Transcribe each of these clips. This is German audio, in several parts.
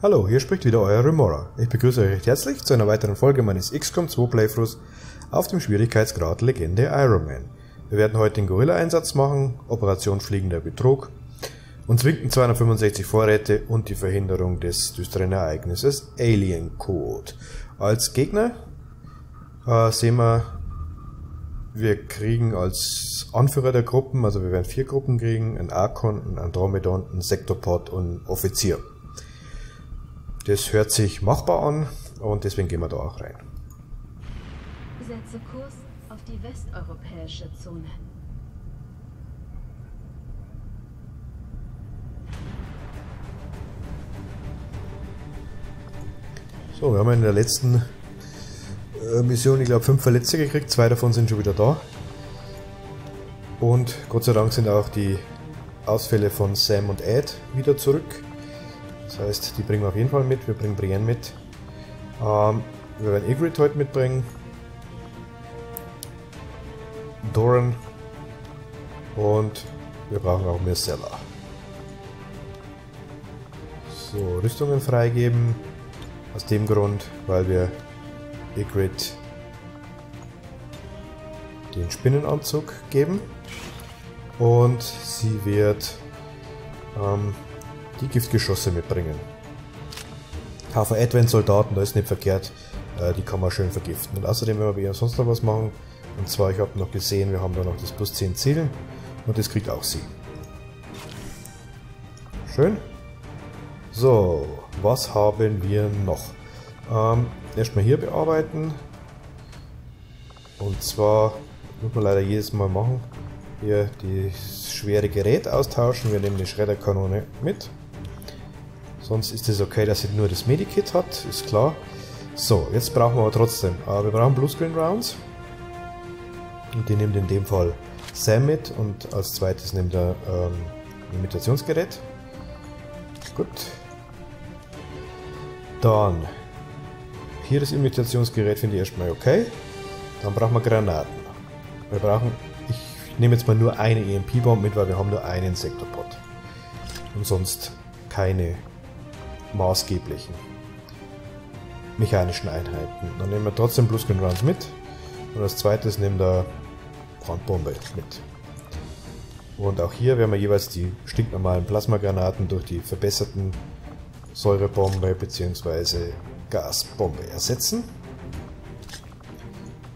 Hallo, hier spricht wieder euer Remora. Ich begrüße euch recht herzlich zu einer weiteren Folge meines XCOM 2 Playthroughs auf dem Schwierigkeitsgrad Legende Iron Man. Wir werden heute den Gorilla-Einsatz machen, Operation Fliegender Betrug, uns winken 265 Vorräte und die Verhinderung des düsteren Ereignisses Alien Code. Als Gegner äh, sehen wir, wir kriegen als Anführer der Gruppen, also wir werden vier Gruppen kriegen, einen Archon, einen Andromedon, einen Sektorpod und einen Offizier. Das hört sich machbar an und deswegen gehen wir da auch rein. Setze Kurs auf die westeuropäische Zone. So, wir haben in der letzten äh, Mission, ich glaube, fünf Verletzte gekriegt. Zwei davon sind schon wieder da. Und Gott sei Dank sind auch die Ausfälle von Sam und Ed wieder zurück. Das heißt, die bringen wir auf jeden Fall mit. Wir bringen Brienne mit. Ähm, wir werden Ygritte heute mitbringen. Doran. Und wir brauchen auch Myrcella. So, Rüstungen freigeben. Aus dem Grund, weil wir Ygritte den Spinnenanzug geben. Und sie wird ähm, die Giftgeschosse mitbringen. HV Advent Soldaten, da ist nicht verkehrt, äh, die kann man schön vergiften. Und außerdem werden wir sonst noch was machen. Und zwar, ich habe noch gesehen, wir haben da noch das plus 10 Zielen und das kriegt auch sie. Schön. So, was haben wir noch? Ähm, erstmal hier bearbeiten. Und zwar, muss man leider jedes Mal machen, hier das schwere Gerät austauschen. Wir nehmen die Schredderkanone mit. Sonst ist es okay, dass sie nur das Medikit hat, ist klar. So, jetzt brauchen wir aber trotzdem. Äh, wir brauchen Bluescreen Rounds. Und die nimmt in dem Fall Sam mit und als zweites nimmt er ähm, ein Imitationsgerät. Gut. Dann hier das Imitationsgerät finde ich erstmal okay. Dann brauchen wir Granaten. Wir brauchen, ich nehme jetzt mal nur eine EMP-Bombe mit, weil wir haben nur einen Sektorpot. Und sonst keine maßgeblichen mechanischen Einheiten. Dann nehmen wir trotzdem Bluescreen Runs mit. Und als zweites nehmen wir Brandbombe mit. Und auch hier werden wir jeweils die stinknormalen Plasmagranaten durch die verbesserten Säurebombe bzw. Gasbombe ersetzen.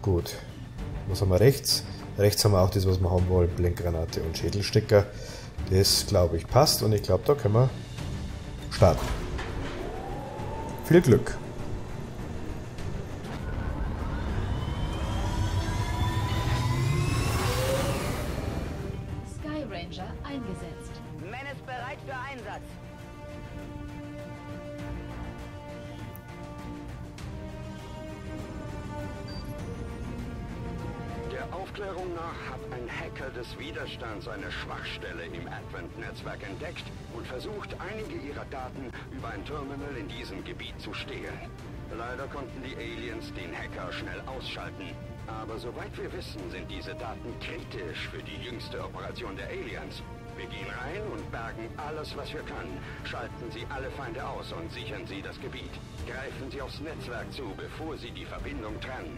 Gut. Was haben wir rechts? Rechts haben wir auch das, was wir haben wollen. Blendgranate und Schädelstecker. Das, glaube ich, passt und ich glaube, da können wir starten. Viel Glück! Sky Ranger eingesetzt. Menace bereit für Einsatz. Aufklärung nach hat ein Hacker des Widerstands eine Schwachstelle im Advent-Netzwerk entdeckt und versucht, einige ihrer Daten über ein Terminal in diesem Gebiet zu stehlen. Leider konnten die Aliens den Hacker schnell ausschalten. Aber soweit wir wissen, sind diese Daten kritisch für die jüngste Operation der Aliens. Wir gehen rein und bergen alles, was wir können. Schalten Sie alle Feinde aus und sichern Sie das Gebiet. Greifen Sie aufs Netzwerk zu, bevor Sie die Verbindung trennen.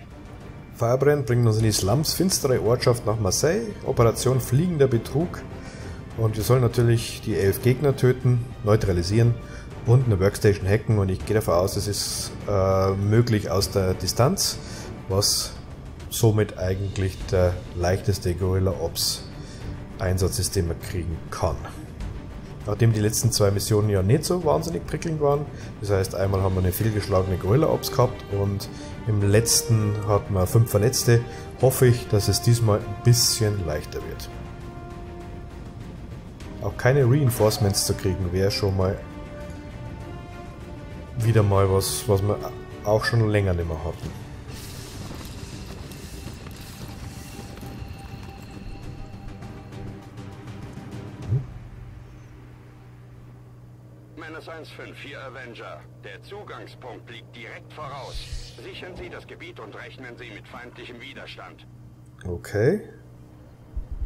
Firebrand bringt uns in die Slums, finstere Ortschaft nach Marseille, Operation Fliegender Betrug. Und wir sollen natürlich die elf Gegner töten, neutralisieren und eine Workstation hacken. Und ich gehe davon aus, es ist äh, möglich aus der Distanz, was somit eigentlich der leichteste Gorilla Ops Einsatz ist, den man kriegen kann. Nachdem die letzten zwei Missionen ja nicht so wahnsinnig prickelnd waren, das heißt einmal haben wir eine fehlgeschlagene Gorilla Ops gehabt und im letzten hatten wir fünf Verletzte, hoffe ich, dass es diesmal ein bisschen leichter wird. Auch keine Reinforcements zu kriegen wäre schon mal wieder mal was, was wir auch schon länger nicht mehr hatten. Menace 1-5, hier Avenger. Der Zugangspunkt liegt direkt voraus. Sichern Sie das Gebiet und rechnen Sie mit feindlichem Widerstand. Okay.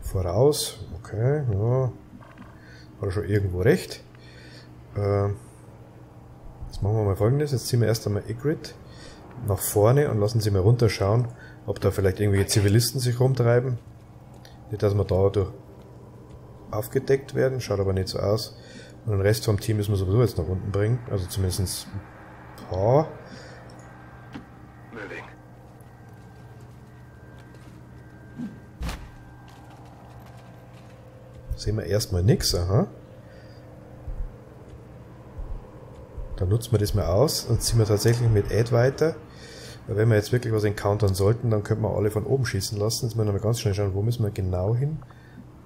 Voraus. Okay, ja. Hat er schon irgendwo recht. Äh, Jetzt machen wir mal folgendes. Jetzt ziehen wir erst einmal Igrit nach vorne und lassen sie mal runterschauen, ob da vielleicht irgendwelche Zivilisten sich rumtreiben. Nicht, dass wir dadurch aufgedeckt werden, schaut aber nicht so aus. Und den Rest vom Team müssen wir sowieso jetzt nach unten bringen. Also zumindest ein paar. Sehen wir erstmal nichts, aha. Dann nutzen wir das mal aus und ziehen wir tatsächlich mit Add weiter. Weil wenn wir jetzt wirklich was encountern sollten, dann könnten wir alle von oben schießen lassen. Jetzt müssen wir mal ganz schnell schauen, wo müssen wir genau hin.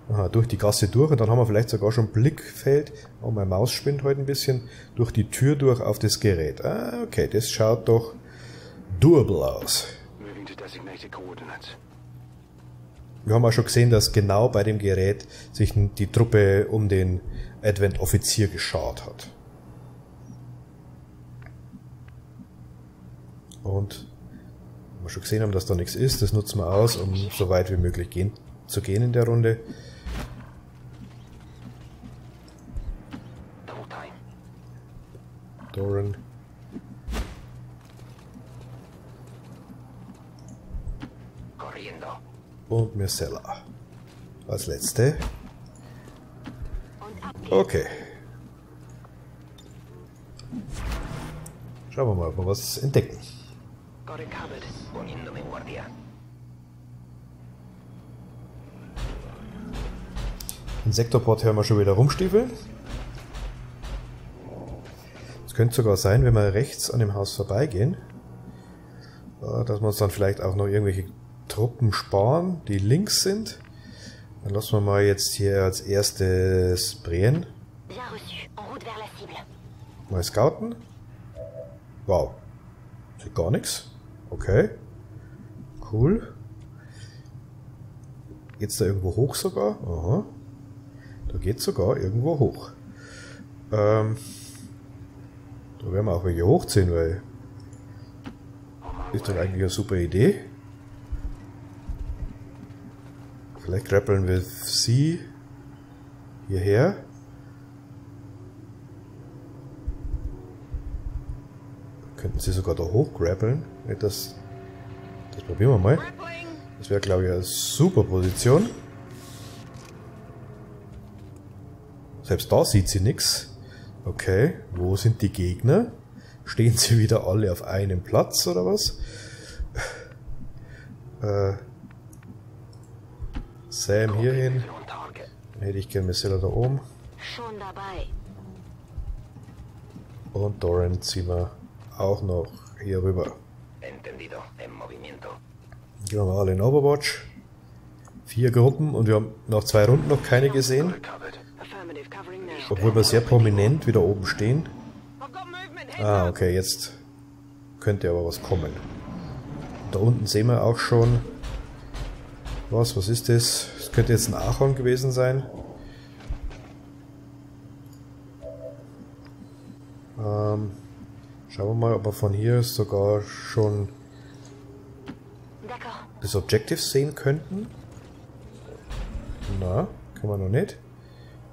Aha, durch die Gasse durch und dann haben wir vielleicht sogar schon Blickfeld. Oh, meine Maus spinnt heute ein bisschen. Durch die Tür durch auf das Gerät. Ah, okay, das schaut doch doable aus. Wir haben auch schon gesehen, dass genau bei dem Gerät sich die Truppe um den Advent-Offizier geschart hat. Und wir schon gesehen haben, dass da nichts ist, das nutzen wir aus, um so weit wie möglich gehen, zu gehen in der Runde. Doran. Corriendo. und Myrcella. Als letzte. Okay. Schauen wir mal, ob wir was entdecken. Sektorport hören wir schon wieder rumstiefeln. Es könnte sogar sein, wenn wir rechts an dem Haus vorbeigehen, äh, dass wir uns dann vielleicht auch noch irgendwelche Truppen sparen, die links sind. Dann lassen wir mal jetzt hier als erstes Breen Bien reçu. En route vers la cible. mal scouten. Wow. Sieht gar nichts. Okay. Cool. Geht's da irgendwo hoch sogar? Aha. Da geht's sogar irgendwo hoch. Ähm, da werden wir auch welche hochziehen, weil ist doch eigentlich eine super Idee. Vielleicht grappeln wir sie hierher. Könnten sie sogar da hochgrappeln. Ja, Das, das probieren wir mal. Das wäre, glaube ich, eine super Position. Selbst da sieht sie nichts. Okay, wo sind die Gegner? Stehen sie wieder alle auf einem Platz oder was? Äh, Sam hier hin. On target. Dann hätte ich gerne Missilla da oben. Schon dabei. Und Doran ziehen wir auch noch hier rüber. Entendido. En movimiento. Gehen wir mal alle in Overwatch. Vier Gruppen und wir haben nach zwei Runden noch keine gesehen. Obwohl wir sehr prominent wieder oben stehen. Ah, okay, jetzt könnte aber was kommen. Da unten sehen wir auch schon was. Was ist das? Das könnte jetzt ein Ahorn gewesen sein. Ähm, schauen wir mal, ob wir von hier sogar schon das Objective sehen könnten. Na, kann man noch nicht.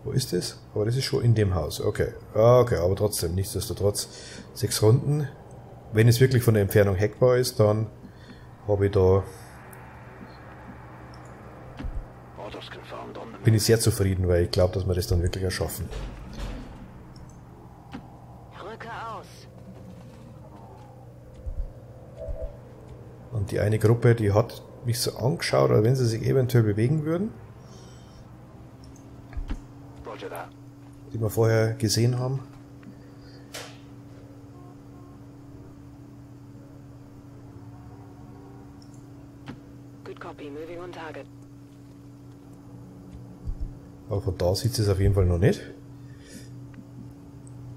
Wo ist das? Aber das ist schon in dem Haus. Okay. Ah, okay, aber trotzdem, nichtsdestotrotz. Sechs Runden. Wenn es wirklich von der Entfernung hackbar ist, dann habe ich da, bin ich sehr zufrieden, weil ich glaube, dass wir das dann wirklich erschaffen. Rücke aus. Und die eine Gruppe, die hat mich so angeschaut, als wenn sie sich eventuell bewegen würden, die wir vorher gesehen haben. Good copy. Moving on target. Aber von da sieht es auf jeden Fall noch nicht.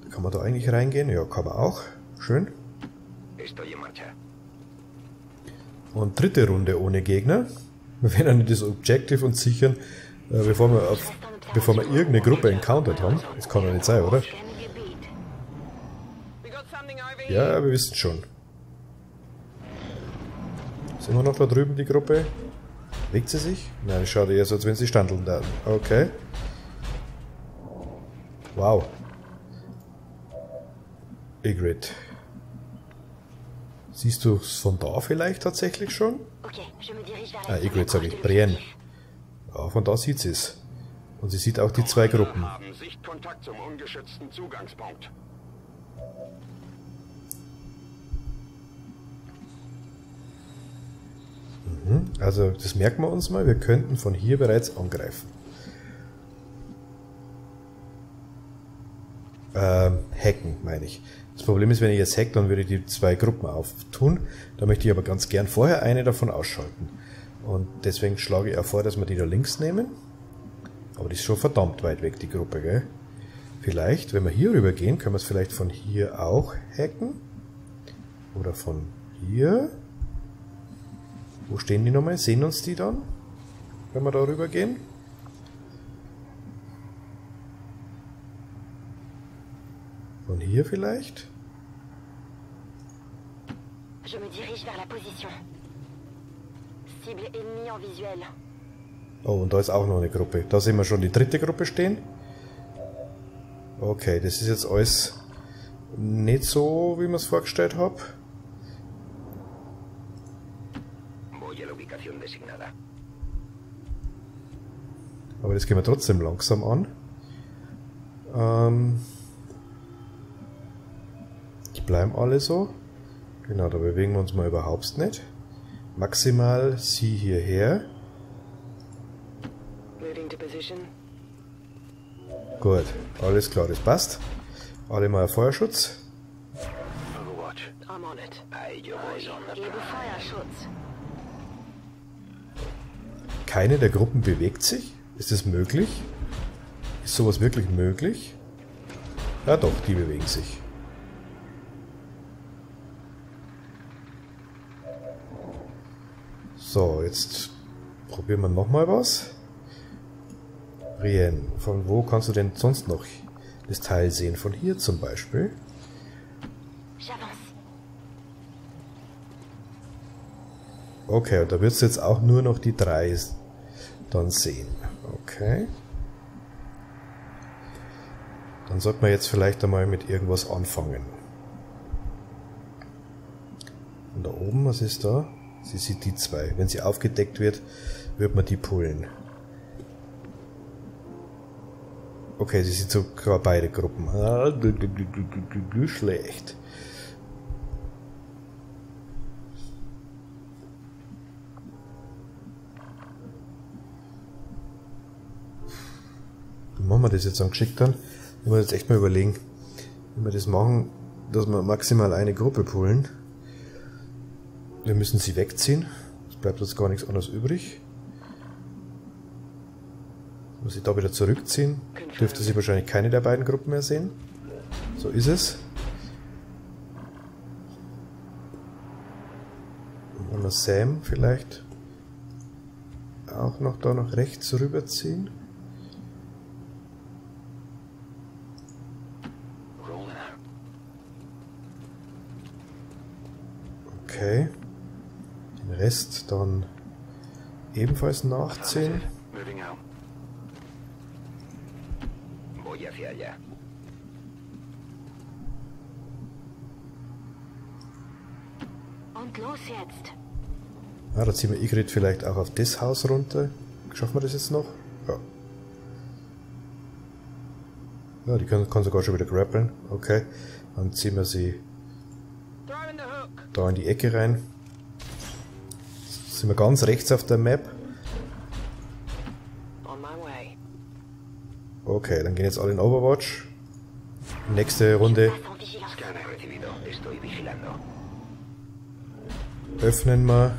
Kann man da eigentlich reingehen? Ja, kann man auch. Schön. Und dritte Runde ohne Gegner. Wir werden dann das Objective uns sichern, äh, bevor wir, auf, bevor wir irgendeine Gruppe encountered haben. Das kann doch nicht sein, oder? Ja, wir wissen schon. Sind wir noch da drüben, die Gruppe? Bewegt sie sich? Nein, schaut eher so, als wenn sie standeln da. Okay. Wow. Igrit. Siehst du es von da vielleicht tatsächlich schon? Ah, Igrit sag proche ich, Brienne. Ja, von da sieht sie es. Und sie sieht auch die zwei Gruppen. Zugangspunkt. Also das merken wir uns mal, wir könnten von hier bereits angreifen. Ähm, hacken, meine ich. Das Problem ist, wenn ich jetzt hack, dann würde ich die zwei Gruppen auftun. Da möchte ich aber ganz gern vorher eine davon ausschalten. Und deswegen schlage ich auch vor, dass wir die da links nehmen. Aber die ist schon verdammt weit weg, die Gruppe, gell? Vielleicht, wenn wir hier rüber gehen, können wir es vielleicht von hier auch hacken. Oder von hier. Wo stehen die nochmal? Sehen uns die dann? Wenn wir da rüber gehen? Von hier vielleicht? Je me dirige vers la position. Cible ennemie en visuel. Oh, und da ist auch noch eine Gruppe. Da sehen wir schon die dritte Gruppe stehen. Okay, das ist jetzt alles nicht so, wie man es vorgestellt habe. Aber das gehen wir trotzdem langsam an. Ähm, die bleiben alle so. Genau, da bewegen wir uns mal überhaupt nicht. Maximal sie hierher. Gut, alles klar, das passt. Alle mal Feuerschutz. Overwatch. I'm on it. A ello voy. Gebe Feuerschutz. Keine der Gruppen bewegt sich. Ist das möglich? Ist sowas wirklich möglich? Ja doch, die bewegen sich. So, jetzt probieren wir nochmal was. Brienne, von wo kannst du denn sonst noch das Teil sehen? Von hier zum Beispiel. Okay, und da wird es jetzt auch nur noch die drei dann sehen. Okay. Dann sollte man jetzt vielleicht einmal mit irgendwas anfangen. Und da oben, was ist da? Sie sieht die zwei. Wenn sie aufgedeckt wird, wird man die pullen. Okay, sie sieht sogar beide Gruppen. Ah, Schlecht. Machen wir das jetzt am dann? Ich muss jetzt echt mal überlegen, wie wir das machen, dass wir maximal eine Gruppe pullen. Wir müssen sie wegziehen. Es bleibt uns gar nichts anderes übrig. Muss ich da wieder zurückziehen, dürfte sie wahrscheinlich keine der beiden Gruppen mehr sehen. So ist es. Und Sam vielleicht auch noch da nach rechts rüberziehen. Okay. Den Rest dann ebenfalls nachziehen. Allá. Und los jetzt. Ah, da ziehen wir Igrit vielleicht auch auf das Haus runter. Schaffen wir das jetzt noch? Ja. Ja, die kann, kann sogar schon wieder grappeln. Okay. Dann ziehen wir sie da in die Ecke rein. Jetzt sind wir ganz rechts auf der Map. Okay, dann gehen jetzt alle in Overwatch. Nächste Runde öffnen wir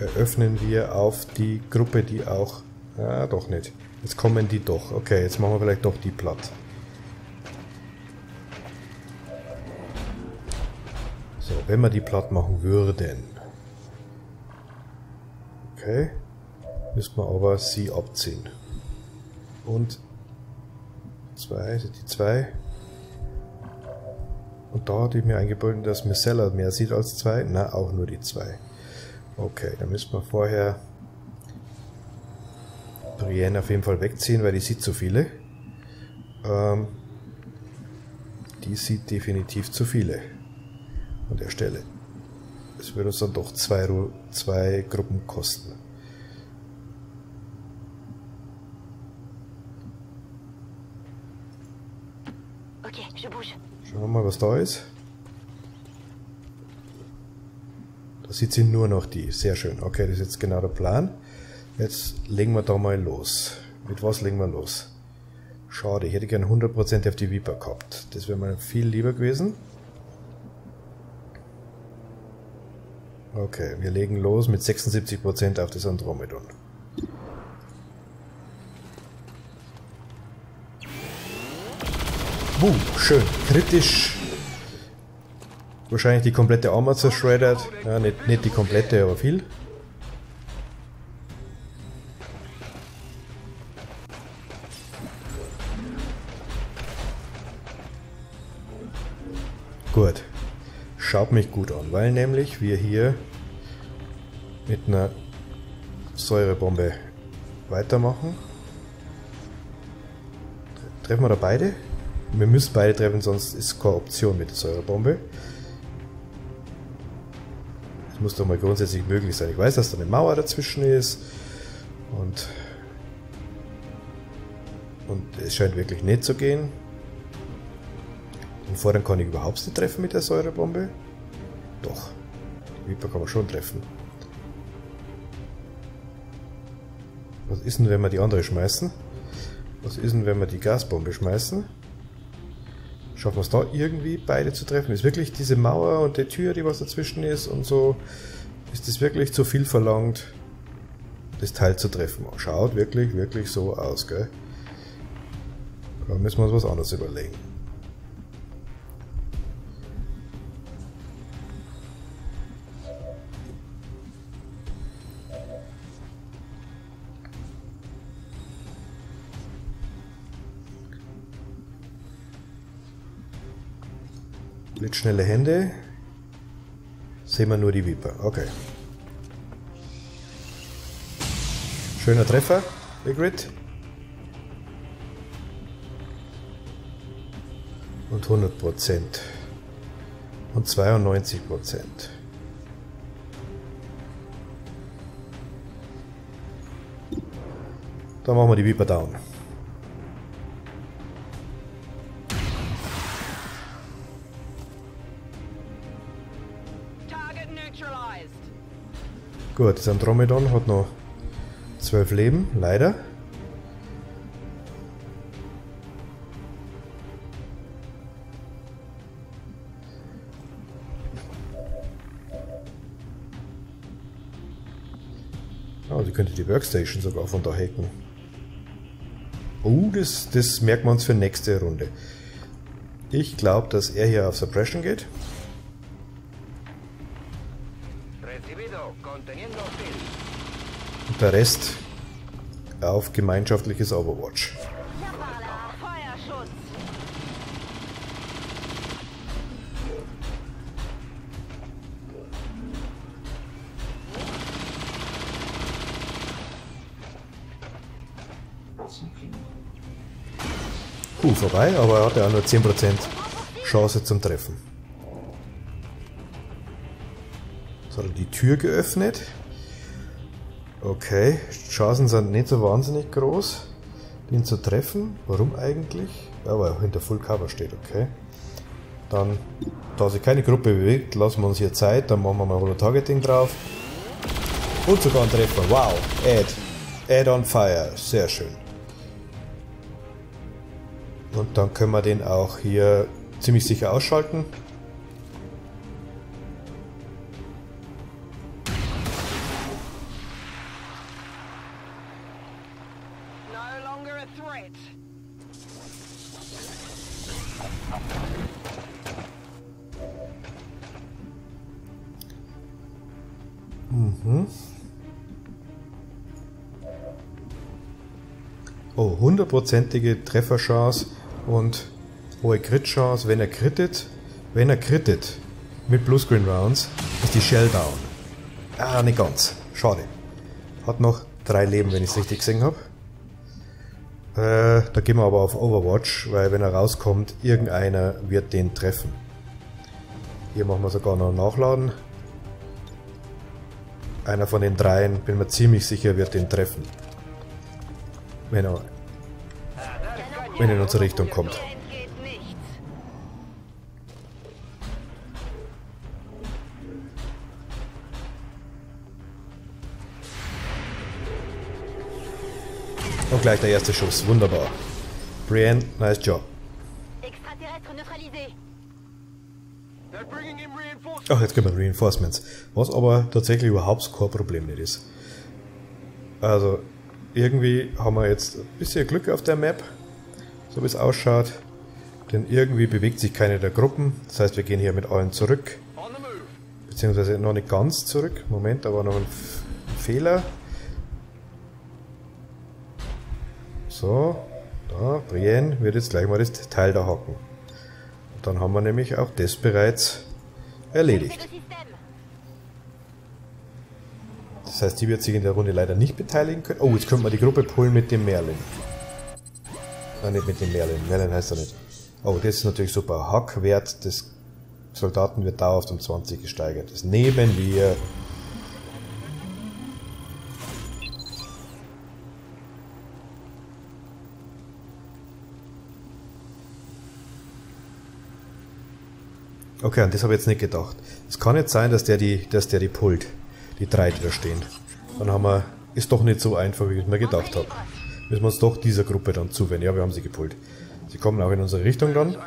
eröffnen wir auf die Gruppe, die auch... Ah, doch nicht. Jetzt kommen die doch. Okay, jetzt machen wir vielleicht doch die platt. So, wenn wir die platt machen würden. Okay. Müssen wir aber sie abziehen. Und zwei, die zwei. Und da hat ich mir eingebunden, dass Missella mehr sieht als zwei. Na, auch nur die zwei. Okay, dann müssen wir vorher Brienne auf jeden Fall wegziehen, weil die sieht zu viele. Ähm, die die sieht definitiv zu viele an der Stelle. Es würde uns dann doch zwei, zwei Gruppen kosten. Schauen wir mal, was da ist. Da sieht sie nur noch die. Sehr schön. Okay, das ist jetzt genau der Plan. Jetzt legen wir da mal los. Mit was legen wir los? Schade, ich hätte gern 100% auf die Viper gehabt. Das wäre mir viel lieber gewesen. Okay, wir legen los mit 76% auf das Andromedon. Uh, schön. Kritisch. Wahrscheinlich die komplette Armor zerschreddert. Ja, nicht, nicht die komplette, aber viel. Gut. Schaut mich gut an, weil nämlich wir hier mit einer Säurebombe weitermachen. Treffen wir da beide? Wir müssen beide treffen, sonst ist keine Option mit der Säurebombe. Das muss doch mal grundsätzlich möglich sein. Ich weiß, dass da eine Mauer dazwischen ist und, und es scheint wirklich nicht zu gehen. Den Vorderen kann ich überhaupt nicht treffen mit der Säurebombe. Doch, die Viper kann man schon treffen. Was ist denn, wenn wir die andere schmeißen? Was ist denn, wenn wir die Gasbombe schmeißen? Schaffen wir es da irgendwie beide zu treffen? Ist wirklich diese Mauer und die Tür, die was dazwischen ist und so, ist das wirklich zu viel verlangt, das Teil zu treffen? Schaut wirklich, wirklich so aus, gell? Da müssen wir uns was anderes überlegen. Blitzschnelle Hände. Sehen wir nur die Viper. Okay. Schöner Treffer, Big Und 100%. Und 92%. Dann machen wir die Viper down. Gut, das Andromedon hat noch zwölf Leben, leider. Oh, sie könnte die Workstation sogar von da hacken. Oh, das, das merken wir uns für nächste Runde. Ich glaube, dass er hier auf Suppression geht. Der Rest auf gemeinschaftliches Overwatch. Puh, vorbei, aber er hatte auch nur 10% Chance zum Treffen. So, die Tür geöffnet. Okay, Chancen sind nicht so wahnsinnig groß, den zu treffen. Warum eigentlich? Ja, weil er hinter Full Cover steht, okay. Dann, da sich keine Gruppe bewegt, lassen wir uns hier Zeit, dann machen wir mal Holo Targeting drauf. Und sogar ein Treffer, wow, Add. Add on Fire, sehr schön. Und dann können wir den auch hier ziemlich sicher ausschalten. Oh, hundertprozentige Trefferchance und hohe Crit-Chance, wenn er crittet. Wenn er crittet mit Bluescreen Rounds, ist die Shell down. Ah, nicht ganz. Schade. Hat noch drei Leben, wenn ich es richtig gesehen habe. Äh, da gehen wir aber auf Overwatch, weil wenn er rauskommt, irgendeiner wird den treffen. Hier machen wir sogar noch nachladen. Einer von den dreien, bin mir ziemlich sicher, wird den treffen. Wenn er, wenn er in unsere Richtung kommt. Und gleich der erste Schuss, wunderbar. Brienne, nice job. Ach, jetzt gibt es Reinforcements. Was aber tatsächlich überhaupt kein Problem nicht ist. Also, irgendwie haben wir jetzt ein bisschen Glück auf der Map, so wie es ausschaut. Denn irgendwie bewegt sich keine der Gruppen. Das heißt, wir gehen hier mit allen zurück. Beziehungsweise noch nicht ganz zurück. Moment, da war noch ein Fehler. So, da, Brienne wird jetzt gleich mal das Teil da hacken. Und dann haben wir nämlich auch das bereits erledigt. Das heißt, die wird sich in der Runde leider nicht beteiligen können. Oh, jetzt könnte man die Gruppe pullen mit dem Merlin. Nein, nicht mit dem Merlin. Merlin heißt er nicht. Oh, das ist natürlich super. Hackwert des Soldaten wird dauerhaft um 20 gesteigert. Das nehmen wir. Okay, an das habe ich jetzt nicht gedacht. Es kann nicht sein, dass der die, dass der die pullt. Die drei, die da stehen. Dann haben wir, ist doch nicht so einfach, wie ich mir gedacht habe. Müssen wir uns doch dieser Gruppe dann zuwenden. Ja, wir haben sie gepullt. Sie kommen auch in unsere Richtung dann. 1-5,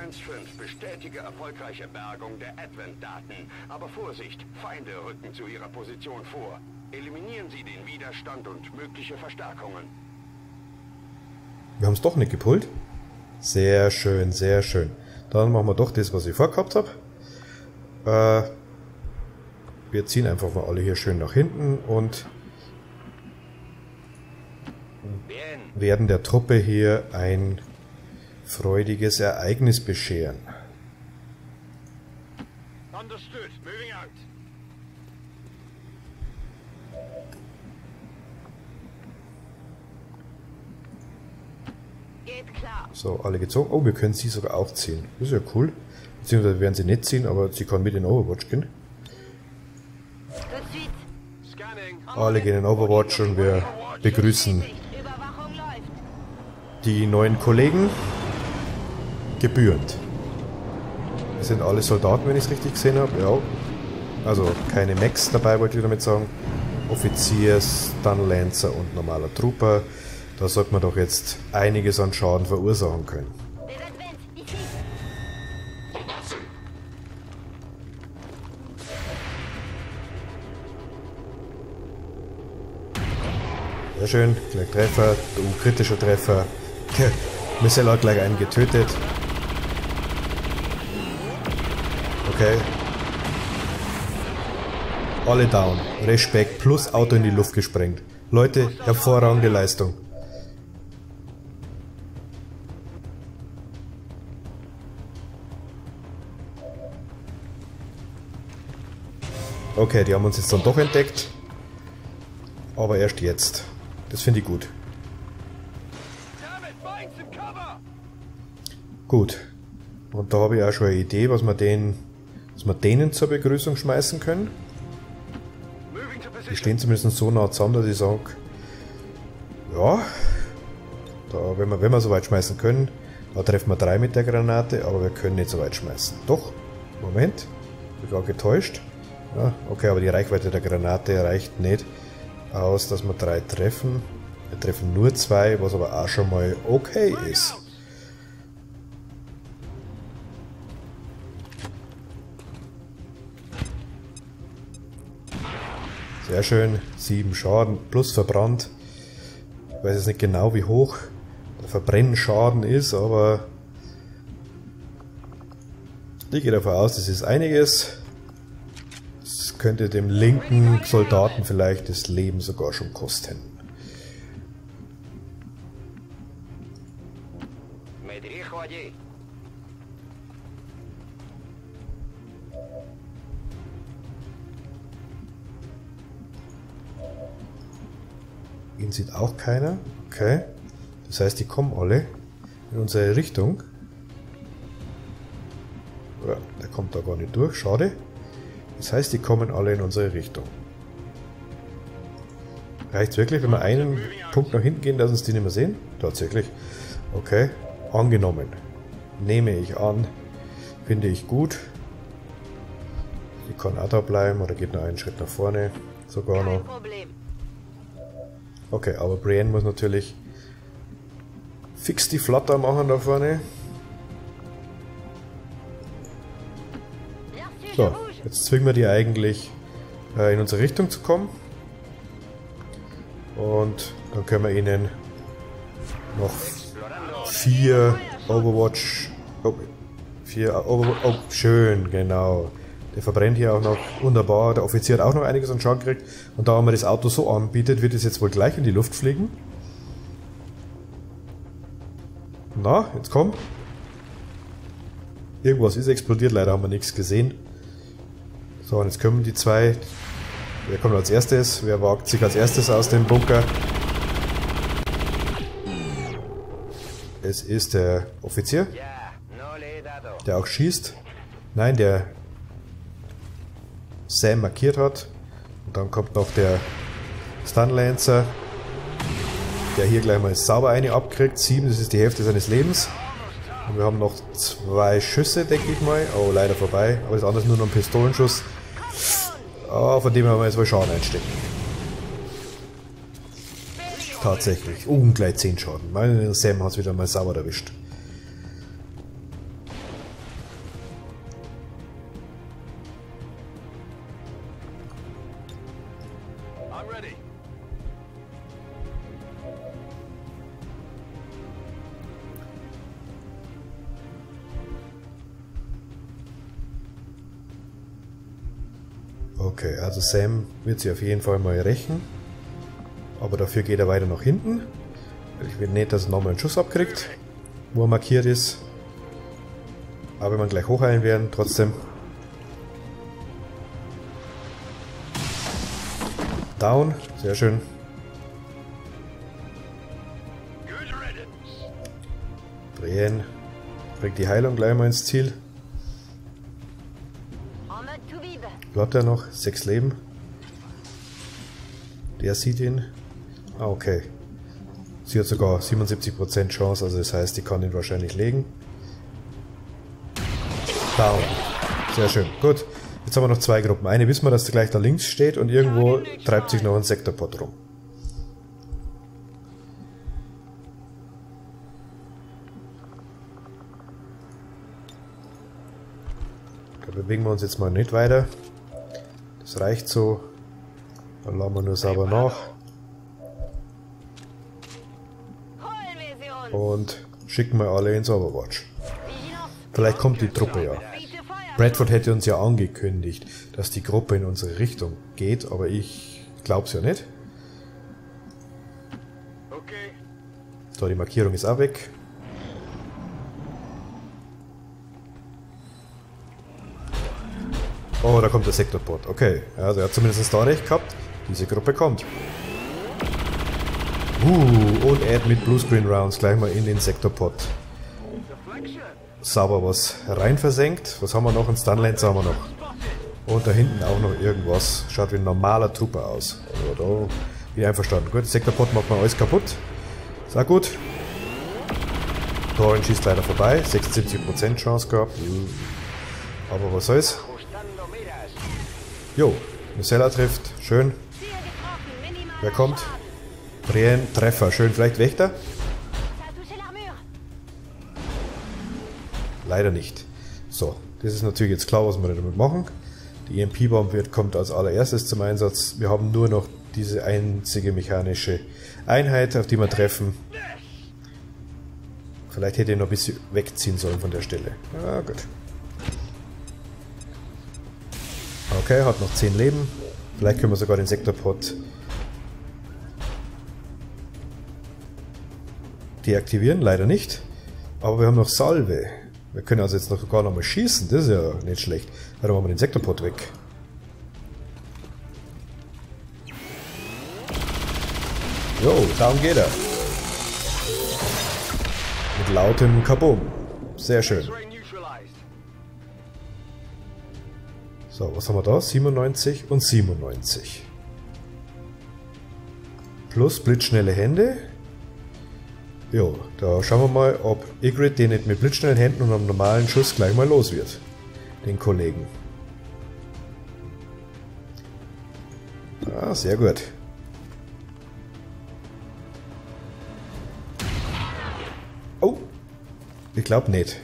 bestätige erfolgreiche Bergung der Advent-Daten. Aber Vorsicht, Feinde rücken zu ihrer Position vor. Eliminieren Sie den Widerstand und mögliche Verstärkungen. Wir haben es doch nicht gepullt. Sehr schön, sehr schön. Dann machen wir doch das, was ich vorgehabt habe. Äh, wir ziehen einfach mal alle hier schön nach hinten und werden der Truppe hier ein freudiges Ereignis bescheren. So, alle gezogen. Oh, wir können sie sogar auch ziehen. Das ist ja cool. Beziehungsweise werden sie nicht ziehen, aber sie kann mit in Overwatch gehen. Alle gehen in Overwatch und wir begrüßen die neuen Kollegen gebührend. Das sind alle Soldaten, wenn ich es richtig gesehen habe. Ja. Also keine Mechs dabei, wollte ich damit sagen. Offizier, Stunlancer und normaler Trooper. Da sollte man doch jetzt einiges an Schaden verursachen können. Sehr schön, gleich Treffer, du kritischer Treffer. Missile hat gleich einen getötet. Okay. Alle down. Respekt plus Auto in die Luft gesprengt. Leute, hervorragende Leistung. Okay, die haben uns jetzt dann doch entdeckt. Aber erst jetzt. Das finde ich gut. Gut. Und da habe ich auch schon eine Idee, was wir, den, was wir denen zur Begrüßung schmeißen können. Die stehen zumindest so nah zusammen, dass ich sage, ja, da, wenn, wir, wenn wir so weit schmeißen können, da treffen wir drei mit der Granate, aber wir können nicht so weit schmeißen. Doch, Moment, ich war getäuscht. Ja, okay, aber die Reichweite der Granate reicht nicht aus, dass wir drei treffen. Wir treffen nur zwei, was aber auch schon mal okay ist. Sehr schön, sieben Schaden plus verbrannt. Ich weiß jetzt nicht genau, wie hoch der Verbrennschaden ist, aber ich gehe davon aus, das ist einiges. Könnte dem linken Soldaten vielleicht das Leben sogar schon kosten. Ihn sieht auch keiner. Okay. Das heißt, die kommen alle in unsere Richtung. Ja, der kommt da gar nicht durch, schade. Das heißt, die kommen alle in unsere Richtung. Reicht wirklich, wenn wir einen Punkt nach hinten gehen, dass uns die nicht mehr sehen? Tatsächlich. Okay, angenommen. Nehme ich an. Finde ich gut. Die kann auch da bleiben oder geht noch einen Schritt nach vorne. Sogar noch. Okay, aber Brienne muss natürlich fix die Flatter machen da vorne. So. Jetzt zwingen wir die eigentlich äh, in unsere Richtung zu kommen. Und dann können wir ihnen noch vier Overwatch. Oh, vier Overwatch. Oh, schön, genau. Der verbrennt hier auch noch wunderbar. Der Offizier hat auch noch einiges an Schaden gekriegt. Und da man das Auto so anbietet, wird es jetzt wohl gleich in die Luft fliegen. Na, jetzt komm. Irgendwas ist explodiert, leider haben wir nichts gesehen. So, und jetzt kommen die zwei. Wer kommt als erstes? Wer wagt sich als erstes aus dem Bunker? Es ist der Offizier, der auch schießt. Nein, der Sam markiert hat. Und dann kommt noch der Stunlancer, der hier gleich mal sauber eine abkriegt. Sieben, das ist die Hälfte seines Lebens. Und wir haben noch zwei Schüsse, denke ich mal. Oh, leider vorbei. Aber das andere ist nur noch ein Pistolenschuss. Ah, von dem werden wir jetzt mal Schaden einstecken. Tatsächlich. Oh, gleich 10 Schaden. Mein Sam hat es wieder mal sauber erwischt. Sam wird sich auf jeden Fall mal rächen. Aber dafür geht er weiter nach hinten. Ich will nicht, dass er nochmal einen Schuss abkriegt, wo er markiert ist. Aber wenn wir gleich hochheilen werden, trotzdem. Down, sehr schön. Brienne bringt die Heilung gleich mal ins Ziel. Hat er noch? Sechs Leben. Der sieht ihn. Ah, okay. Sie hat sogar 77% Chance, also das heißt, die kann ihn wahrscheinlich legen. Down. Sehr schön. Gut. Jetzt haben wir noch zwei Gruppen. Eine wissen wir, dass gleich da links steht und irgendwo treibt sich noch ein Sektorpot rum. Da bewegen wir uns jetzt mal nicht weiter. Das reicht so. Dann laden wir nur sauber nach und schicken wir alle ins Overwatch. Vielleicht kommt die Truppe ja. Bradford hätte uns ja angekündigt, dass die Gruppe in unsere Richtung geht, aber ich glaub's ja nicht. So, die Markierung ist auch weg. Oh, da kommt der Sektorbot. Okay, also er hat zumindest da recht gehabt. Diese Gruppe kommt. Uh, und Add mit Bluescreen Rounds gleich mal in den Sektorpot. Sauber was rein versenkt. Was haben wir noch? Ein Stunlancer haben wir noch. Und da hinten auch noch irgendwas. Schaut wie ein normaler Trooper aus. Also da ich einverstanden. Gut, Sektorpot macht mal alles kaputt. Ist auch gut. Doran schießt leider vorbei. 76% Chance gehabt. Aber was soll's. Jo, Nocella trifft. Schön. Wer kommt? Brienne, Treffer. Schön. Vielleicht Wächter? Leider nicht. So, das ist natürlich jetzt klar, was wir damit machen. Die EMP-Bomb wird kommt als allererstes zum Einsatz. Wir haben nur noch diese einzige mechanische Einheit, auf die wir treffen. Vielleicht hätte ich noch ein bisschen wegziehen sollen von der Stelle. Ja, gut. Okay, hat noch 10 Leben. Vielleicht können wir sogar den Sektorpot deaktivieren. Leider nicht. Aber wir haben noch Salve. Wir können also jetzt noch gar noch mal schießen. Das ist ja nicht schlecht. Dann machen wir den Sektorpot weg. Jo, down geht er. Mit lautem Kabum. Sehr schön. So, was haben wir da? 97 und 97. Plus blitzschnelle Hände. Jo, da schauen wir mal, ob Igrit den nicht mit blitzschnellen Händen und einem normalen Schuss gleich mal los wird. Den Kollegen. Ah, sehr gut. Oh, ich glaube nicht.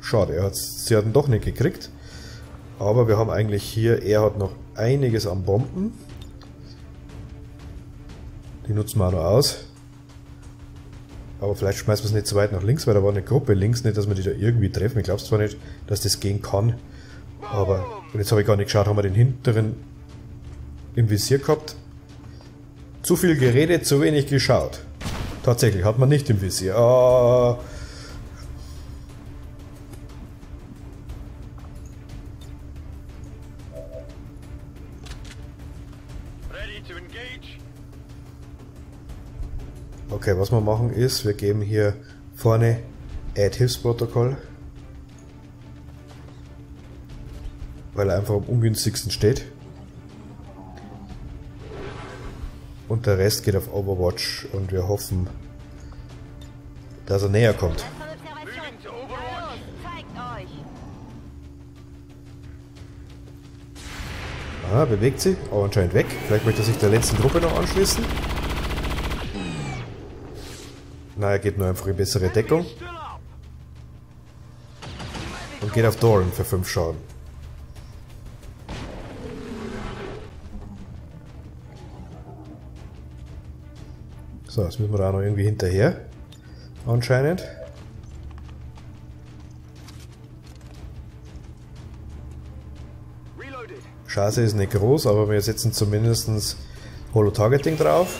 Schade, er hat's, sie hat ihn doch nicht gekriegt. Aber wir haben eigentlich hier, er hat noch einiges an Bomben. Die nutzen wir auch noch aus. Aber vielleicht schmeißen wir es nicht so weit nach links, weil da war eine Gruppe links, nicht, dass wir die da irgendwie treffen. Ich glaube zwar nicht, dass das gehen kann. Aber, und jetzt habe ich gar nicht geschaut, haben wir den hinteren im Visier gehabt. Zu viel geredet, zu wenig geschaut. Tatsächlich, hat man nicht im Visier. Ready Okay, was wir machen ist, wir geben hier vorne Add Hilfsprotokoll. Weil er einfach am ungünstigsten steht. Und der Rest geht auf Overwatch und wir hoffen, dass er näher kommt. Ah, bewegt sie, aber anscheinend weg. Vielleicht möchte er sich der letzten Gruppe noch anschließen. Na, er geht nur einfach in bessere Deckung. Und geht auf Doran für 5 Schaden. So, jetzt müssen wir da noch irgendwie hinterher. Anscheinend. Chance ist nicht groß, aber wir setzen zumindest Holo-Targeting drauf.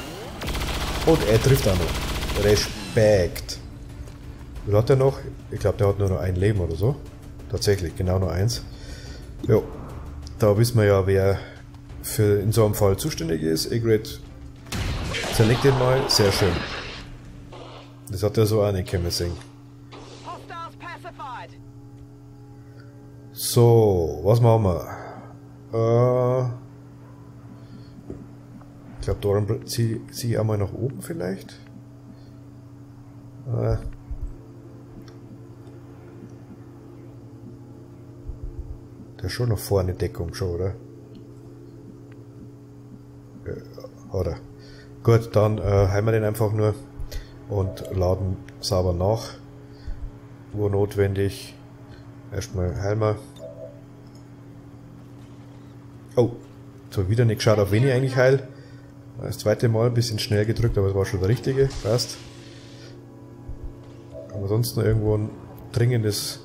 Und er trifft auch noch. Respekt. Wie hat er noch? Ich glaube, der hat nur noch ein Leben oder so. Tatsächlich, genau nur eins. Jo. Da wissen wir ja, wer für in so einem Fall zuständig ist. Egret zerlegt den mal. Sehr schön. Das hat er so auch nicht können sehen. So, was machen wir? Äh, ich glaube, Doran br- zieh, zieh einmal nach oben vielleicht. Äh. Der ist schon noch vorne Deckung schon, oder? Ja, hat er. Gut, dann äh, heilen wir den einfach nur und laden sauber nach, wo notwendig. Erstmal heilen wir. Oh, ich wieder nicht geschaut, auf wen ich eigentlich heil. Das zweite Mal ein bisschen schnell gedrückt, aber es war schon der richtige. Passt. Noch irgendwo ein dringendes...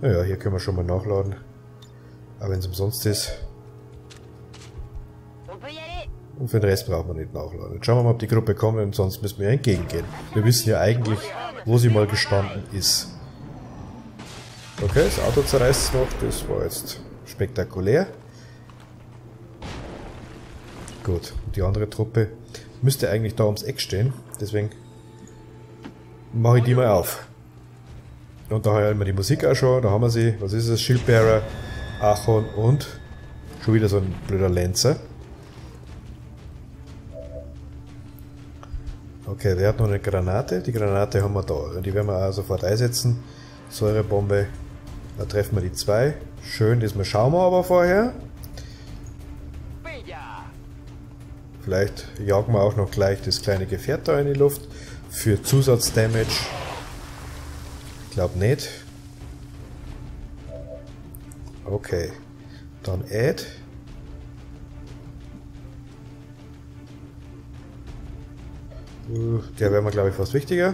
Naja, hier können wir schon mal nachladen. Aber wenn es umsonst ist. Und für den Rest brauchen wir nicht nachladen. Jetzt schauen wir mal, ob die Gruppe kommt und sonst müssen wir entgegengehen. Wir wissen ja eigentlich, wo sie mal gestanden ist. Okay, das Auto zerreißt es noch. Das war jetzt spektakulär. Gut, die andere Truppe müsste eigentlich da ums Eck stehen. Deswegen mache ich die mal auf. Und da hören wir die Musik auch schon. Da haben wir sie. Was ist es? Schildbearer, Achon und schon wieder so ein blöder Lancer. Okay, wer hat noch eine Granate? Die Granate haben wir da. Die werden wir auch sofort einsetzen. Säurebombe. Da treffen wir die zwei. Schön, das schauen wir aber vorher. Vielleicht jagen wir auch noch gleich das kleine Gefährt da in die Luft. Für Zusatzdamage. Glaube nicht. Okay. Dann Add. Uh, Der wäre mir glaube ich fast wichtiger.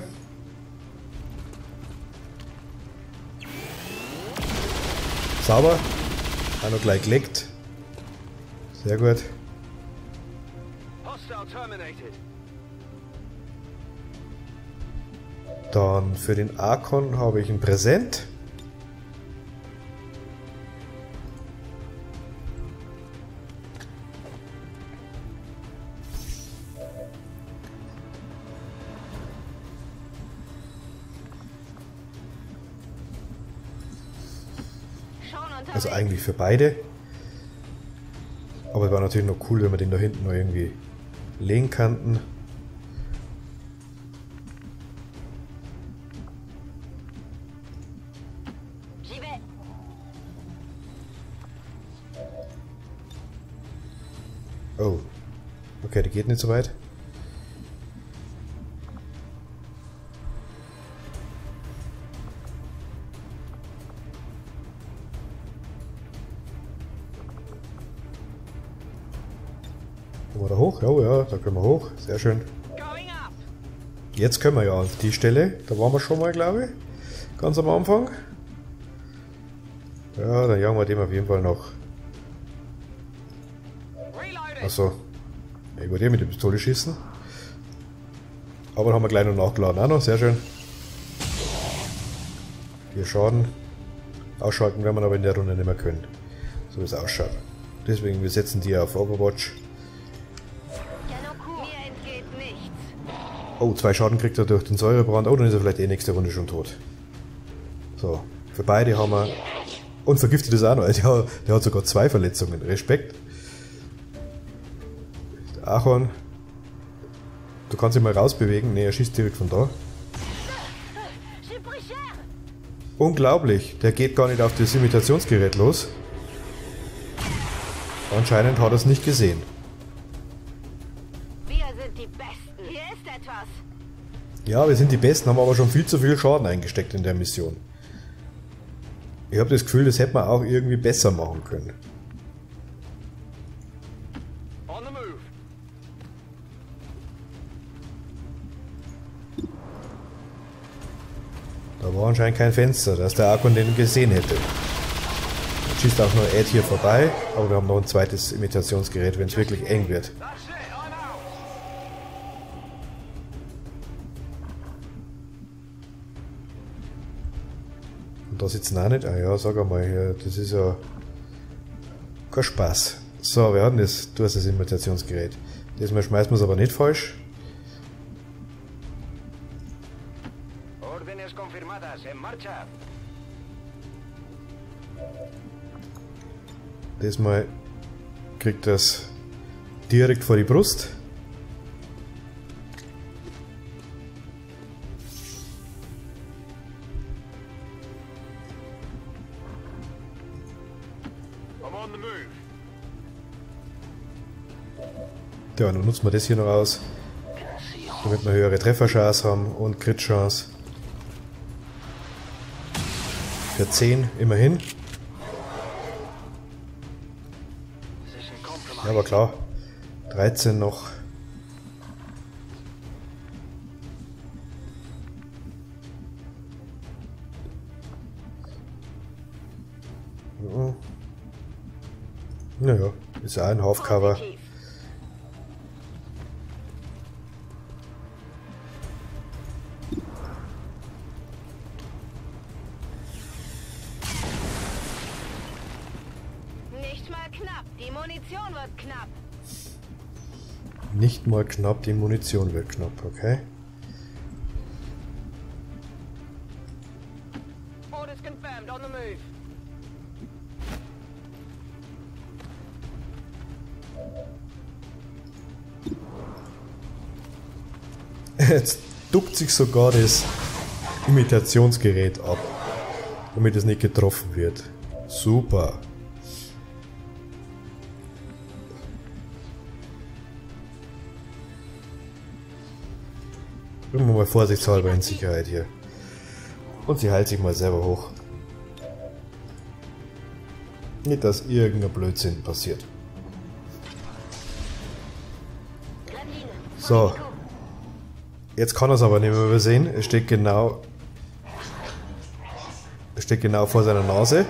Sauber. Noch gleich gelegt. Sehr gut. Hostile terminated. Dann für den Archon habe ich ein Präsent. Also eigentlich für beide. Aber es war natürlich noch cool, wenn wir den da hinten noch irgendwie legen kannten. Geht nicht so weit. Können wir da hoch? Oh ja, da können wir hoch. Sehr schön. Jetzt können wir ja auf die Stelle. Da waren wir schon mal, glaube ich. Ganz am Anfang. Ja, dann jagen wir dem auf jeden Fall noch. Achso. Wollte eh mit der Pistole schießen. Aber dann haben wir gleich noch nachgeladen. Auch noch, sehr schön. Vier Schaden. Ausschalten werden wir aber in der Runde nicht mehr können. So wie es ausschaut. Deswegen, wir setzen die auf Overwatch. Oh, zwei Schaden kriegt er durch den Säurebrand. Oh, dann ist er vielleicht eh nächste Runde schon tot. So, für beide haben wir... Und vergiftet ist auch noch. Der, der hat sogar zwei Verletzungen. Respekt. Achorn. Du kannst ihn mal rausbewegen. Ne, er schießt direkt von da. Unglaublich. Der geht gar nicht auf das Imitationsgerät los. Anscheinend hat er es nicht gesehen. Wir sind die Besten. Hier ist etwas. Ja, wir sind die Besten, haben aber schon viel zu viel Schaden eingesteckt in der Mission. Ich habe das Gefühl, das hätte man auch irgendwie besser machen können. Da war anscheinend kein Fenster, dass der Akon den gesehen hätte. Jetzt schießt auch nur Ed hier vorbei, aber wir haben noch ein zweites Imitationsgerät, wenn es wirklich eng wird. Und da sitzen auch nicht. Ah ja, sag einmal, das ist ja kein Spaß. So, wir hatten das, du hast das Imitationsgerät. Diesmal schmeißen wir es aber nicht falsch. Confirmadas. En marcha. Diesmal kriegt das direkt vor die Brust. Ja, dann nutzen wir das hier noch aus, damit wir höhere Trefferchance haben und Crit-Chance. Für 10 immerhin. Ja, aber klar. 13 noch. Ja. Naja, ist ja ein Halfcover. Mal knapp, die Munition wird knapp, okay? Jetzt duckt sich sogar das Imitationsgerät ab, damit es nicht getroffen wird. Super. Vorsichtshalber in Sicherheit hier. Und sie heilt sich mal selber hoch. Nicht, dass irgendein Blödsinn passiert. So. Jetzt kann er es aber nicht mehr übersehen. Es steht genau. Es steht genau vor seiner Nase.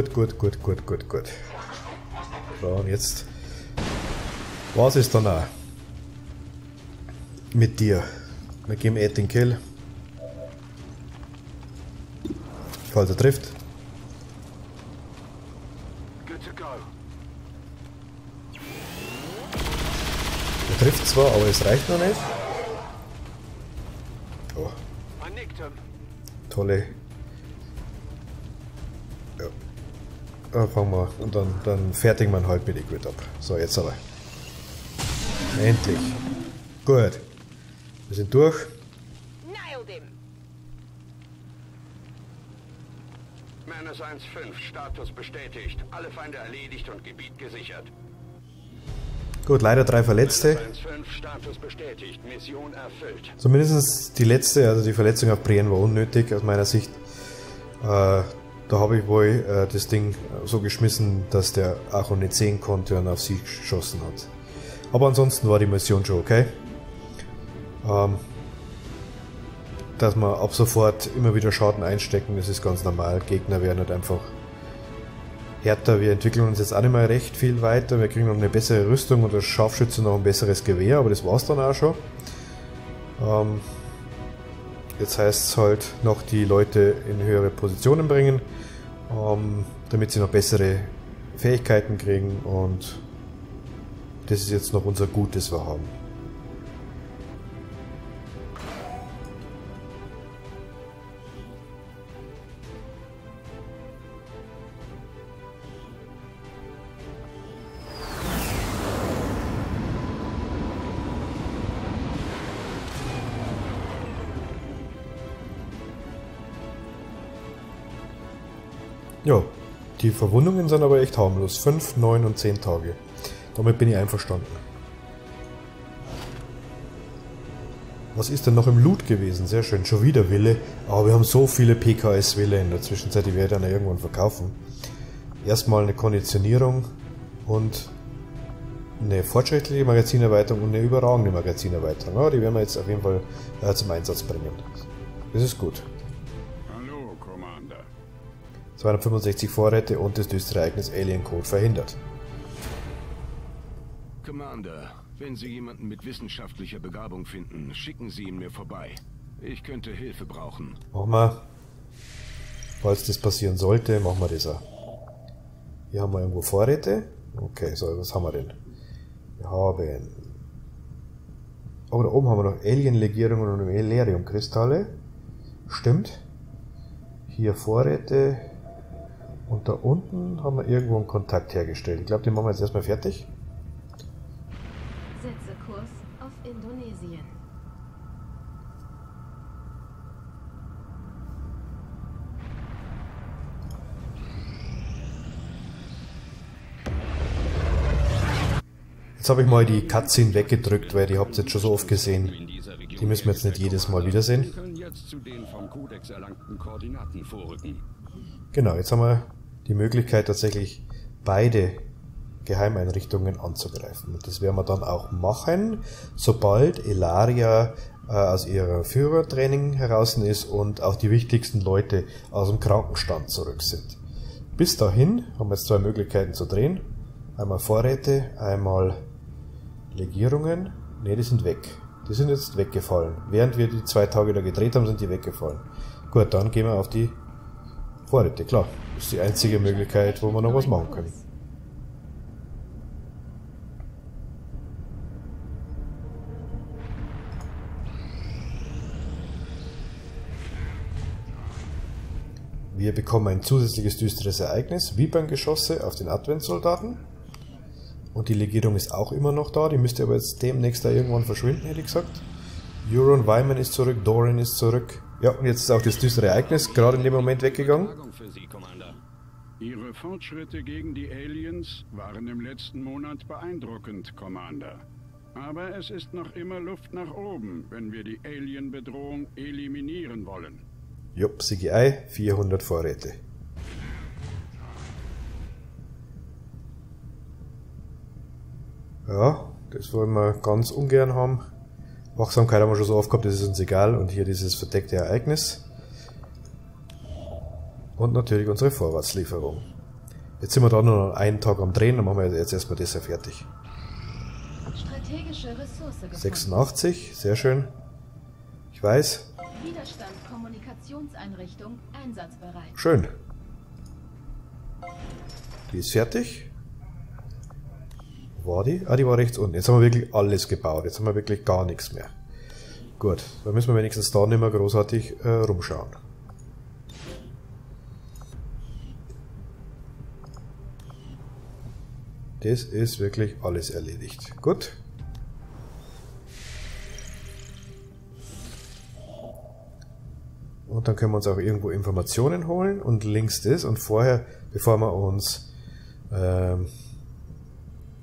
Gut, gut, gut, gut, gut, gut. So, und jetzt. Was ist dann auch? Mit dir. Wir geben Ed den Kill. Falls er trifft. Er trifft zwar, aber es reicht noch nicht. Oh. Tolle Dann fangen wir und dann, dann fertigen wir ihn halt mit Liquid ab. So, jetzt aber. Endlich. Gut. Wir sind durch. Menace 1-5, Status bestätigt. Alle Feinde erledigt und Gebiet gesichert. Gut, leider drei Verletzte. Menace 1-5, Status bestätigt. Mission erfüllt. Zumindest die letzte, also die Verletzung auf Brienne war unnötig aus meiner Sicht. Äh, da habe ich wohl äh, das Ding so geschmissen, dass der auch nicht sehen konnte und auf sie geschossen hat. Aber ansonsten war die Mission schon okay. Ähm, dass wir ab sofort immer wieder Schaden einstecken, das ist ganz normal. Gegner werden halt einfach härter. Wir entwickeln uns jetzt auch nicht mehr recht viel weiter. Wir kriegen noch eine bessere Rüstung und als Scharfschütze noch ein besseres Gewehr, aber das war's dann auch schon. Ähm, jetzt heißt es halt noch die Leute in höhere Positionen bringen, ähm, damit sie noch bessere Fähigkeiten kriegen und das ist jetzt noch unser Gut, das wir haben. Die Verwundungen sind aber echt harmlos. 5, 9 und 10 Tage. Damit bin ich einverstanden. Was ist denn noch im Loot gewesen? Sehr schön. Schon wieder Wille. Aber wir haben so viele PKS-Wille in der Zwischenzeit, die werde ich dann irgendwann verkaufen. Erstmal eine Konditionierung und eine fortschrittliche Magazinerweiterung und eine überragende Magazinerweiterung. Ja, die werden wir jetzt auf jeden Fall äh, zum Einsatz bringen. Das ist gut. Hallo, Commander. 265 Vorräte und das düstere Ereignis Alien Code verhindert. Commander, wenn Sie jemanden mit wissenschaftlicher Begabung finden, schicken Sie ihn mir vorbei. Ich könnte Hilfe brauchen. Machen wir. Falls das passieren sollte, machen wir das auch. Hier haben wir irgendwo Vorräte. Okay, so, was haben wir denn? Wir haben. Oh, da oben haben wir noch Alien-Legierungen und Elerium-Kristalle. Stimmt. Hier Vorräte. Und da unten haben wir irgendwo einen Kontakt hergestellt. Ich glaube, den machen wir jetzt erstmal fertig. Setze Kurs auf Indonesien. Jetzt habe ich mal die Cutscene weggedrückt, weil die habt ihr jetzt schon so oft gesehen. Die müssen wir jetzt nicht jedes Mal wiedersehen. Genau, jetzt haben wir die Möglichkeit tatsächlich beide Geheimeinrichtungen anzugreifen. Und das werden wir dann auch machen, sobald Elaria äh, aus ihrer Führertraining heraus ist und auch die wichtigsten Leute aus dem Krankenstand zurück sind. Bis dahin haben wir jetzt zwei Möglichkeiten zu drehen. Einmal Vorräte, einmal Legierungen. Ne, die sind weg. Die sind jetzt weggefallen. Während wir die zwei Tage da gedreht haben, sind die weggefallen. Gut, dann gehen wir auf die Vorräte. Klar, das ist die einzige Möglichkeit, wo wir noch was machen können. Wir bekommen ein zusätzliches düsteres Ereignis, Vipern-Geschosse auf den Adventssoldaten. Und die Legierung ist auch immer noch da, die müsste aber jetzt demnächst da irgendwann verschwinden, hätte ich gesagt. Euron Wyman ist zurück, Doran ist zurück. Ja, und jetzt ist auch das düstere Ereignis gerade in dem Moment weggegangen. Fragung für Sie, Commander. Ihre Fortschritte gegen die Aliens waren im letzten Monat beeindruckend, Commander. Aber es ist noch immer Luft nach oben, wenn wir die Alien-Bedrohung eliminieren wollen. Jupp, CGI, 400 Vorräte. Ja, das wollen wir ganz ungern haben. Wachsamkeit haben wir schon so oft gehabt, das ist uns egal. Und hier dieses verdeckte Ereignis. Und natürlich unsere Vorratslieferung. Jetzt sind wir da nur noch einen Tag am Drehen, dann machen wir jetzt erstmal das ja fertig. Strategische Ressource gefunden. 86, sehr schön. Ich weiß. Widerstand Kommunikationseinrichtung einsatzbereit. Schön. Die ist fertig. Wo War die? Ah, die war rechts unten. Jetzt haben wir wirklich alles gebaut. Jetzt haben wir wirklich gar nichts mehr. Gut, dann müssen wir wenigstens da nicht mehr großartig äh, rumschauen. Das ist wirklich alles erledigt. Gut. Und dann können wir uns auch irgendwo Informationen holen und links das und vorher, bevor wir uns ähm,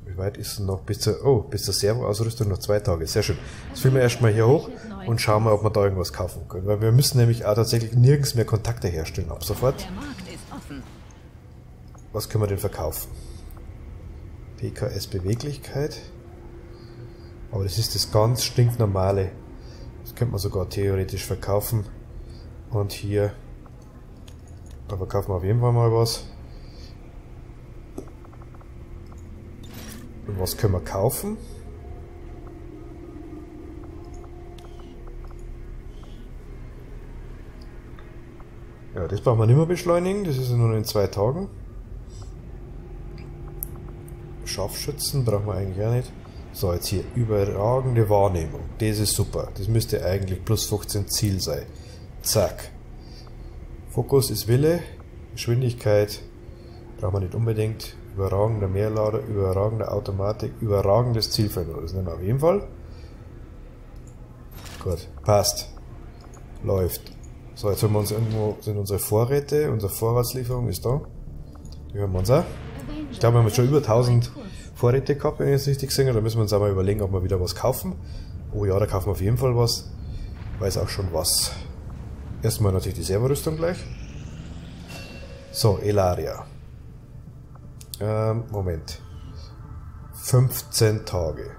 wie weit ist es noch bis zur, oh, bis zur Servoausrüstung noch zwei Tage. Sehr schön. Jetzt fliegen wir erstmal hier hoch und schauen mal, ob wir da irgendwas kaufen können. Weil wir müssen nämlich auch tatsächlich nirgends mehr Kontakte herstellen ab sofort. Was können wir denn verkaufen? PKS Beweglichkeit. Aber das ist das ganz stinknormale. Das könnte man sogar theoretisch verkaufen. Und hier, da verkaufen wir auf jeden Fall mal was. Und was können wir kaufen? Ja, das brauchen wir nicht mehr beschleunigen. Das ist ja nur in zwei Tagen. Scharfschützen brauchen wir eigentlich auch nicht. So, jetzt hier überragende Wahrnehmung. Das ist super. Das müsste eigentlich plus 15 Ziel sein. Zack. Fokus ist Wille. Geschwindigkeit brauchen wir nicht unbedingt. Überragender Mehrlader, überragende Automatik, überragendes Zielfeld. Das nehmen wir auf jeden Fall. Gut, passt. Läuft. So, jetzt haben wir uns irgendwo, sind unsere Vorräte, unsere Vorratslieferung ist da. Die haben wir uns auch. Ich glaube, wir haben jetzt schon über 1000 Vorräte gehabt, wenn ich es richtig habe. Da müssen wir uns auch mal überlegen, ob wir wieder was kaufen. Oh ja, da kaufen wir auf jeden Fall was. Weiß auch schon was. Erstmal natürlich die Servorüstung gleich. So, Elaria. Ähm, Moment. 15 Tage.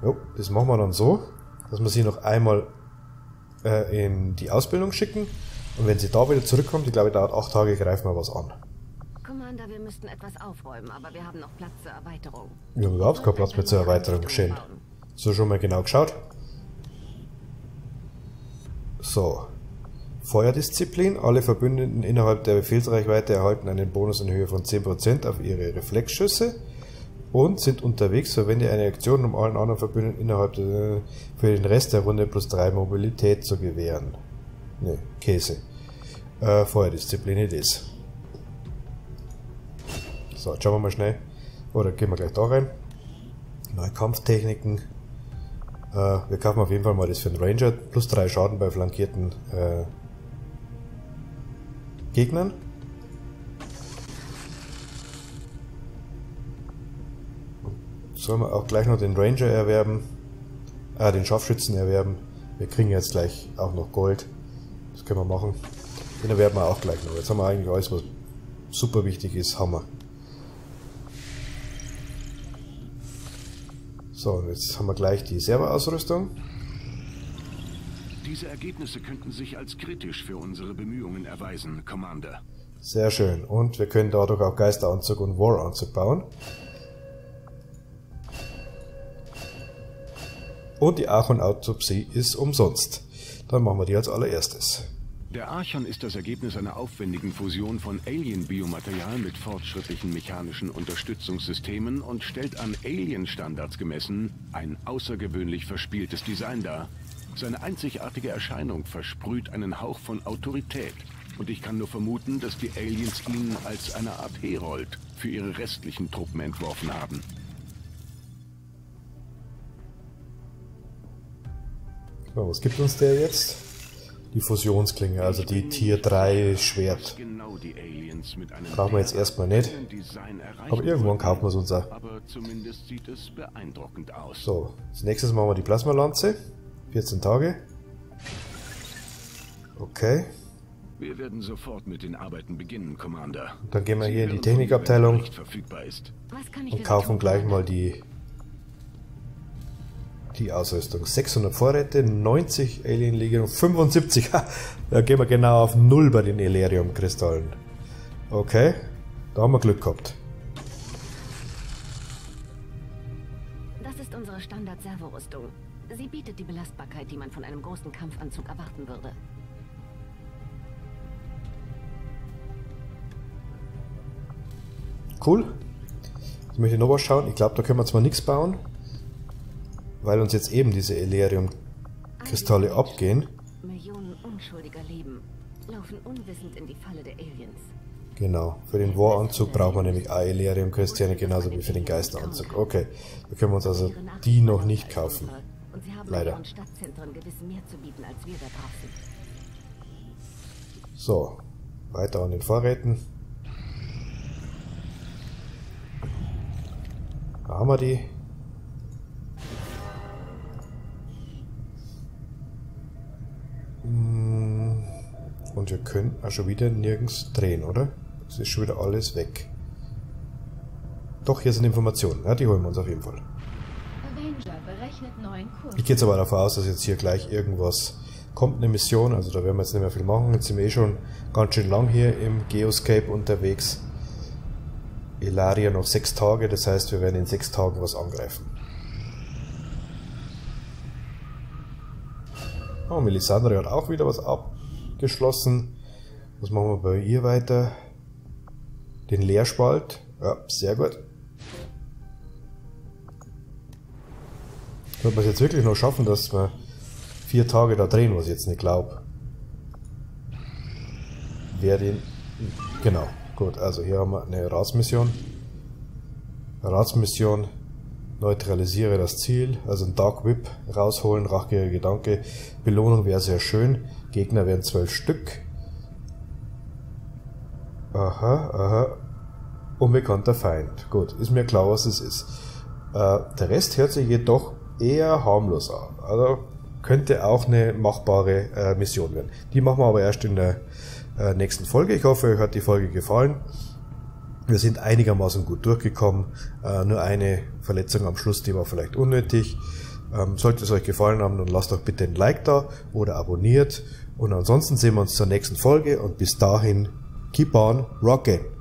Jo, das machen wir dann so, dass wir sie noch einmal äh, in die Ausbildung schicken. Und wenn sie da wieder zurückkommt, ich glaube, dauert 8 Tage, greifen wir was an. Commander, wir müssten etwas aufräumen, aber wir haben noch Platz zur Erweiterung. Wir haben überhaupt keinen Platz mehr zur Erweiterung. Schön. So, schon mal genau geschaut. So. Feuerdisziplin. Alle Verbündeten innerhalb der Befehlsreichweite erhalten einen Bonus in Höhe von 10% auf ihre Reflexschüsse und sind unterwegs. Verwende eine Aktion, um allen anderen Verbündeten innerhalb der, für den Rest der Runde plus 3 Mobilität zu gewähren. Ne, Käse. Äh, Feuerdisziplin it is. So, jetzt schauen wir mal schnell. Oder gehen wir gleich da rein. Neue Kampftechniken. Äh, wir kaufen auf jeden Fall mal das für den Ranger. Plus 3 Schaden bei flankierten äh, Gegnern. Sollen wir auch gleich noch den Ranger erwerben. Äh, den Scharfschützen erwerben. Wir kriegen jetzt gleich auch noch Gold. Das können wir machen. Den erwerben wir auch gleich noch. Jetzt haben wir eigentlich alles, was super wichtig ist, Hammer. So, und jetzt haben wir gleich die Serverausrüstung. Diese Ergebnisse könnten sich als kritisch für unsere Bemühungen erweisen, Commander. Sehr schön. Und wir können dadurch auch Geisteranzug und Waranzug bauen. Und die Archon-Autopsie ist umsonst. Dann machen wir die als allererstes. Der Archon ist das Ergebnis einer aufwendigen Fusion von Alien-Biomaterial mit fortschrittlichen mechanischen Unterstützungssystemen und stellt an Alien-Standards gemessen ein außergewöhnlich verspieltes Design dar. Seine einzigartige Erscheinung versprüht einen Hauch von Autorität. Und ich kann nur vermuten, dass die Aliens ihn als eine Art Herold für ihre restlichen Truppen entworfen haben. So, was gibt uns der jetzt? Die Fusionsklinge, also die Tier 3 Schwert. Genau Brauchen wir jetzt erstmal nicht. Aber irgendwann kaufen wir es uns auch. So, als nächstes machen wir die Plasmalanze. 14 Tage. Okay. Wir werden sofort mit den Arbeiten beginnen, Commander. Dann gehen wir hier in die Technikabteilung und kaufen gleich mal die, die Ausrüstung. 600 Vorräte, 90 Alien-Legierung, 75. Ha, da gehen wir genau auf 0 bei den Elerium-Kristallen. Okay, da haben wir Glück gehabt. Das ist unsere Standard-Servorüstung. Sie bietet die Belastbarkeit, die man von einem großen Kampfanzug erwarten würde. Cool. Jetzt möchte ich noch was schauen. Ich glaube, da können wir zwar nichts bauen, weil uns jetzt eben diese Elerium-Kristalle abgehen. Millionen unschuldiger Leben laufen unwissend in die Falle der Aliens. Genau. Für den War-Anzug braucht man nämlich auch Elerium-Kristalle, genauso wie für den Geisteranzug. Okay. Da können wir uns also die noch nicht kaufen. Leider. So. Weiter an den Vorräten. Da haben wir die. Und wir können auch schon wieder nirgends drehen, oder? Es ist schon wieder alles weg. Doch, hier sind Informationen. Ja, die holen wir uns auf jeden Fall. Ich gehe jetzt aber davon aus, dass jetzt hier gleich irgendwas kommt, eine Mission. Also da werden wir jetzt nicht mehr viel machen. Jetzt sind wir eh schon ganz schön lang hier im Geoscape unterwegs. Ilaria noch sechs Tage, das heißt, wir werden in sechs Tagen was angreifen. Oh, Melisandre hat auch wieder was abgeschlossen. Was machen wir bei ihr weiter? Den Leerspalt. Ja, sehr gut. Wird man es jetzt wirklich noch schaffen, dass wir vier Tage da drehen, was ich jetzt nicht glaube. Wer den... Genau, gut, also hier haben wir eine Ratsmission. Ratsmission, neutralisiere das Ziel, also ein Dark Whip rausholen, rachgieriger Gedanke. Belohnung wäre sehr schön. Gegner wären zwölf Stück. Aha, aha. Unbekannter Feind. Gut, ist mir klar, was es ist. Äh, der Rest hört sich jedoch eher harmlos an. Also könnte auch eine machbare äh, Mission werden. Die machen wir aber erst in der äh, nächsten Folge. Ich hoffe, euch hat die Folge gefallen. Wir sind einigermaßen gut durchgekommen. Äh, nur eine Verletzung am Schluss, die war vielleicht unnötig. Ähm, sollte es euch gefallen haben, dann lasst doch bitte ein Like da oder abonniert. Und ansonsten sehen wir uns zur nächsten Folge und bis dahin, keep on rocking!